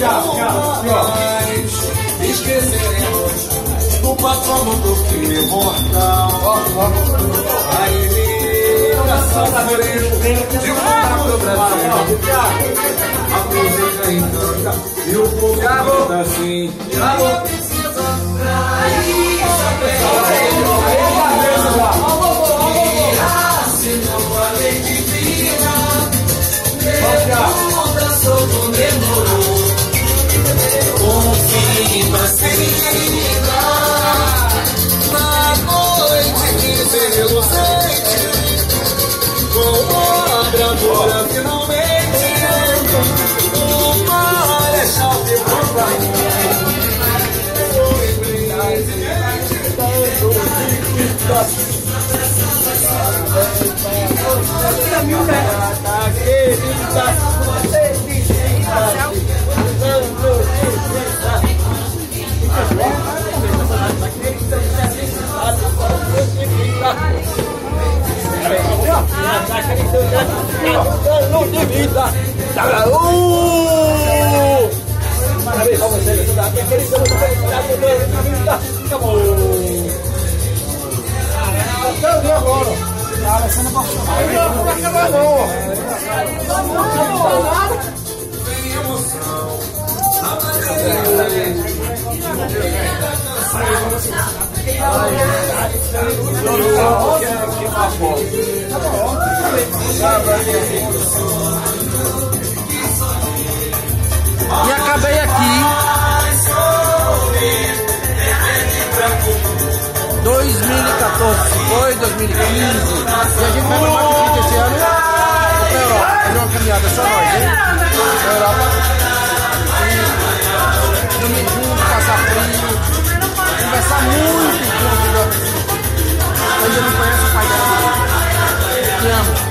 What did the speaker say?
Tchau. Esqueceremos o patrão do que mortal. A imigração de volta do Brasil. A música encanta e o povo canta assim. Acabou. Senão a lei divina, pergunta, sou condenado. Parabéns pra você, Acabou! E acabei aqui 2014 foi, 2015. E a gente vai no Machu Picchu esse ano. Europa, fazer uma caminhada só nós, hein? Europa. muito encontro onde eu não conheço o pai dela. Te amo.